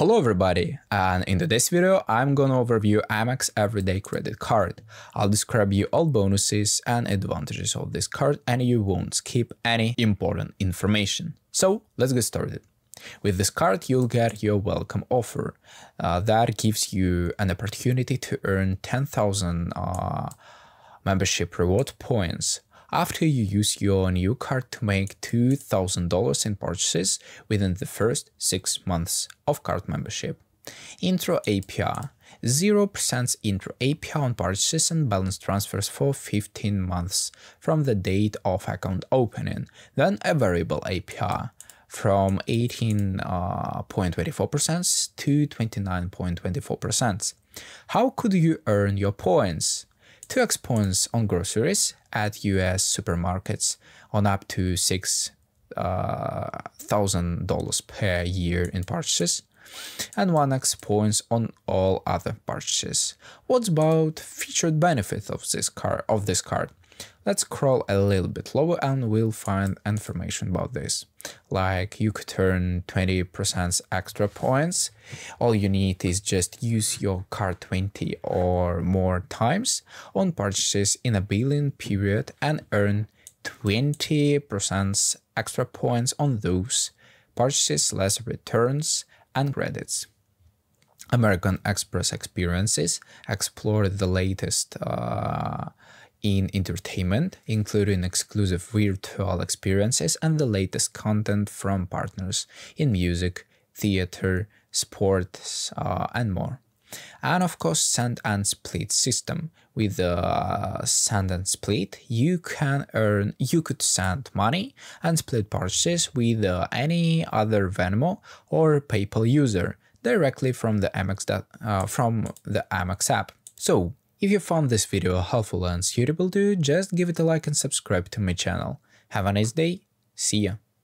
Hello everybody, and in today's video I'm gonna overview Amex Everyday Credit Card. I'll describe you all bonuses and advantages of this card and you won't skip any important information. So let's get started. With this card you'll get your welcome offer uh, that gives you an opportunity to earn 10,000 uh, membership reward points after you use your new card to make $2,000 in purchases within the first 6 months of card membership. Intro APR 0% intro APR on purchases and balance transfers for 15 months from the date of account opening, then a variable APR from 18.24% uh, to 29.24%. How could you earn your points? 2x points on groceries at US supermarkets on up to $6,000 uh, per year in purchases and 1x points on all other purchases. What's about featured benefit of this card of this card? Let's scroll a little bit lower and we'll find information about this. Like you could earn 20% extra points. All you need is just use your card 20 or more times on purchases in a billing period and earn 20% extra points on those purchases less returns and credits. American Express experiences explore the latest uh, in entertainment, including exclusive virtual experiences and the latest content from partners in music, theater, sports, uh, and more. And of course, send and split system. With the uh, send and split, you can earn, you could send money and split purchases with uh, any other Venmo or PayPal user directly from the Amex uh, from the Amex app. So if you found this video helpful and suitable to you, just give it a like and subscribe to my channel. Have a nice day, see ya!